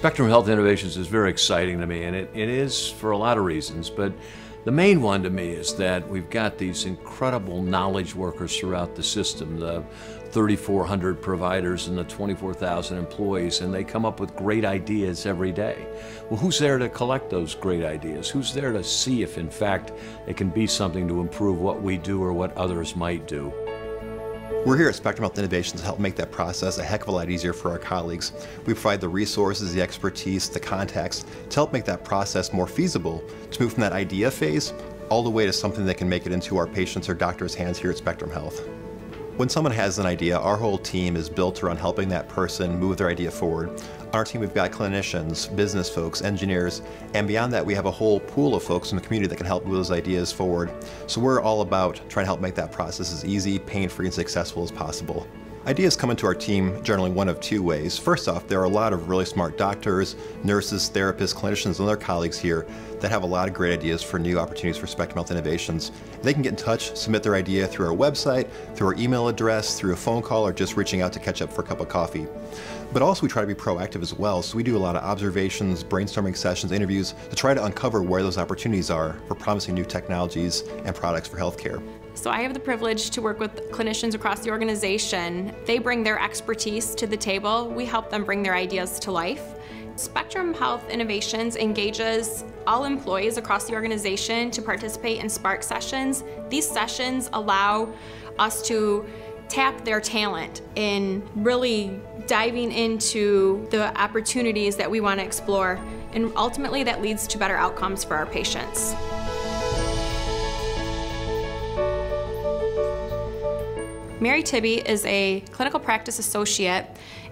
Spectrum Health Innovations is very exciting to me, and it, it is for a lot of reasons, but the main one to me is that we've got these incredible knowledge workers throughout the system, the 3,400 providers and the 24,000 employees, and they come up with great ideas every day. Well, who's there to collect those great ideas? Who's there to see if, in fact, it can be something to improve what we do or what others might do? We're here at Spectrum Health Innovations to help make that process a heck of a lot easier for our colleagues. We provide the resources, the expertise, the contacts to help make that process more feasible to move from that idea phase all the way to something that can make it into our patients' or doctors' hands here at Spectrum Health. When someone has an idea, our whole team is built around helping that person move their idea forward. On our team, we've got clinicians, business folks, engineers, and beyond that, we have a whole pool of folks in the community that can help move those ideas forward. So we're all about trying to help make that process as easy, pain-free, and successful as possible. Ideas come into our team generally one of two ways. First off, there are a lot of really smart doctors, nurses, therapists, clinicians, and other colleagues here that have a lot of great ideas for new opportunities for Spectrum Health Innovations. They can get in touch, submit their idea through our website, through our email address, through a phone call, or just reaching out to catch up for a cup of coffee. But also we try to be proactive as well, so we do a lot of observations, brainstorming sessions, interviews to try to uncover where those opportunities are for promising new technologies and products for healthcare. So I have the privilege to work with clinicians across the organization. They bring their expertise to the table. We help them bring their ideas to life. Spectrum Health Innovations engages all employees across the organization to participate in Spark sessions. These sessions allow us to tap their talent in really diving into the opportunities that we want to explore. And ultimately, that leads to better outcomes for our patients. Mary Tibby is a clinical practice associate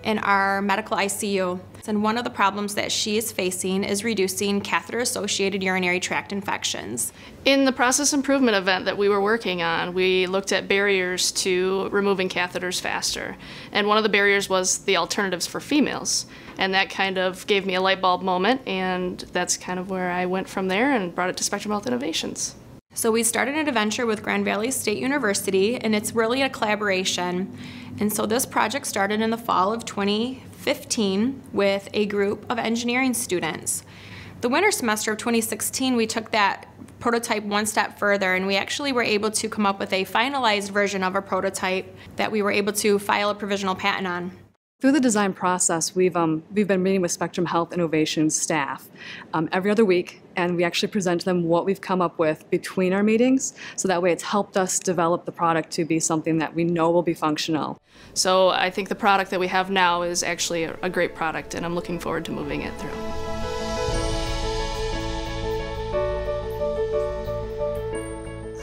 in our medical ICU. And one of the problems that she is facing is reducing catheter associated urinary tract infections. In the process improvement event that we were working on, we looked at barriers to removing catheters faster. And one of the barriers was the alternatives for females. And that kind of gave me a light bulb moment, and that's kind of where I went from there and brought it to Spectrum Health Innovations. So we started an adventure with Grand Valley State University, and it's really a collaboration. And so this project started in the fall of 2015 with a group of engineering students. The winter semester of 2016, we took that prototype one step further and we actually were able to come up with a finalized version of a prototype that we were able to file a provisional patent on. Through the design process, we've, um, we've been meeting with Spectrum Health Innovation staff um, every other week, and we actually present them what we've come up with between our meetings, so that way it's helped us develop the product to be something that we know will be functional. So I think the product that we have now is actually a, a great product, and I'm looking forward to moving it through.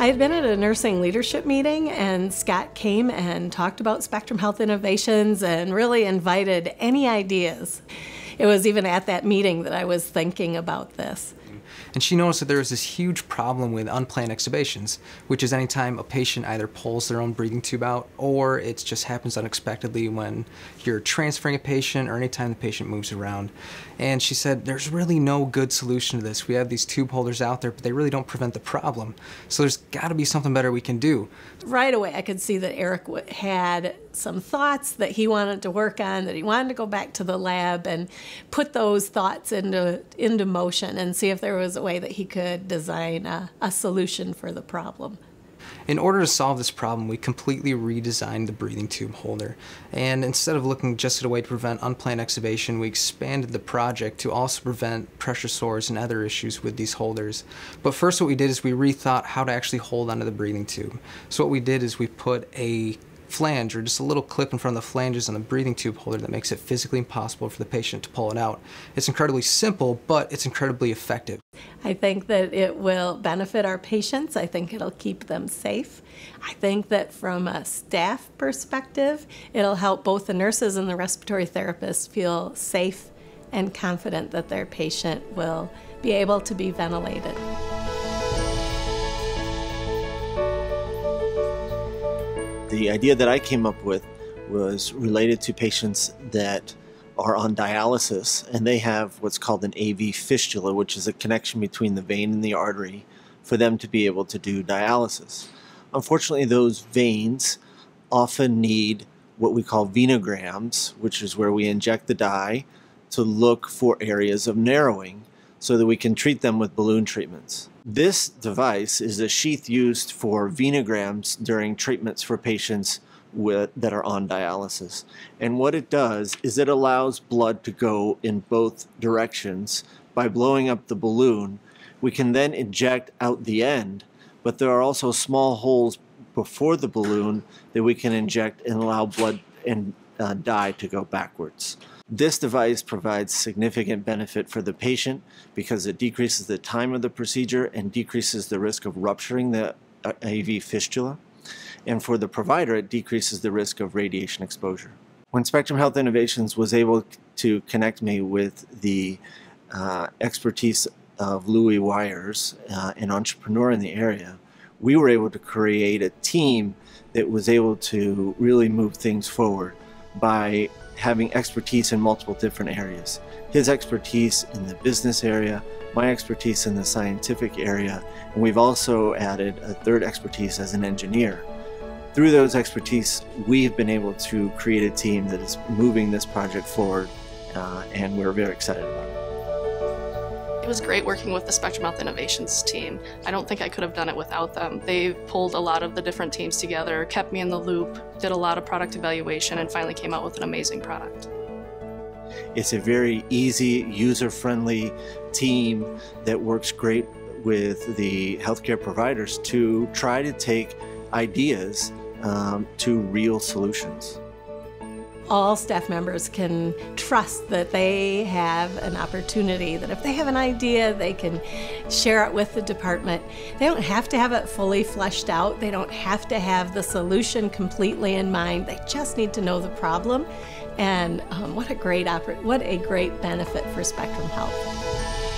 I had been at a nursing leadership meeting, and Scott came and talked about Spectrum Health Innovations and really invited any ideas. It was even at that meeting that I was thinking about this and she noticed that there was this huge problem with unplanned extubations, which is anytime a patient either pulls their own breathing tube out or it just happens unexpectedly when you're transferring a patient or anytime the patient moves around. And she said, there's really no good solution to this. We have these tube holders out there, but they really don't prevent the problem. So there's got to be something better we can do. Right away, I could see that Eric had some thoughts that he wanted to work on, that he wanted to go back to the lab and put those thoughts into, into motion and see if there was a way that he could design a, a solution for the problem. In order to solve this problem, we completely redesigned the breathing tube holder. And instead of looking just at a way to prevent unplanned extubation, we expanded the project to also prevent pressure sores and other issues with these holders. But first what we did is we rethought how to actually hold onto the breathing tube. So what we did is we put a flange or just a little clip in front of the flanges on the breathing tube holder that makes it physically impossible for the patient to pull it out. It's incredibly simple, but it's incredibly effective. I think that it will benefit our patients. I think it'll keep them safe. I think that from a staff perspective, it'll help both the nurses and the respiratory therapists feel safe and confident that their patient will be able to be ventilated. The idea that I came up with was related to patients that are on dialysis and they have what's called an AV fistula, which is a connection between the vein and the artery for them to be able to do dialysis. Unfortunately, those veins often need what we call venograms, which is where we inject the dye to look for areas of narrowing so that we can treat them with balloon treatments. This device is a sheath used for venograms during treatments for patients with, that are on dialysis. And what it does is it allows blood to go in both directions. By blowing up the balloon, we can then inject out the end, but there are also small holes before the balloon that we can inject and allow blood and uh, dye to go backwards. This device provides significant benefit for the patient because it decreases the time of the procedure and decreases the risk of rupturing the uh, AV fistula. And for the provider, it decreases the risk of radiation exposure. When Spectrum Health Innovations was able to connect me with the uh, expertise of Louis Wires, uh, an entrepreneur in the area, we were able to create a team that was able to really move things forward by having expertise in multiple different areas. His expertise in the business area, my expertise in the scientific area, and we've also added a third expertise as an engineer. Through those expertise, we've been able to create a team that is moving this project forward, uh, and we're very excited about it. It was great working with the Spectrum Health Innovations team. I don't think I could have done it without them. They pulled a lot of the different teams together, kept me in the loop, did a lot of product evaluation, and finally came out with an amazing product. It's a very easy, user-friendly team that works great with the healthcare providers to try to take ideas um, to real solutions all staff members can trust that they have an opportunity, that if they have an idea, they can share it with the department. They don't have to have it fully fleshed out, they don't have to have the solution completely in mind. They just need to know the problem. And um, what a great what a great benefit for Spectrum Health.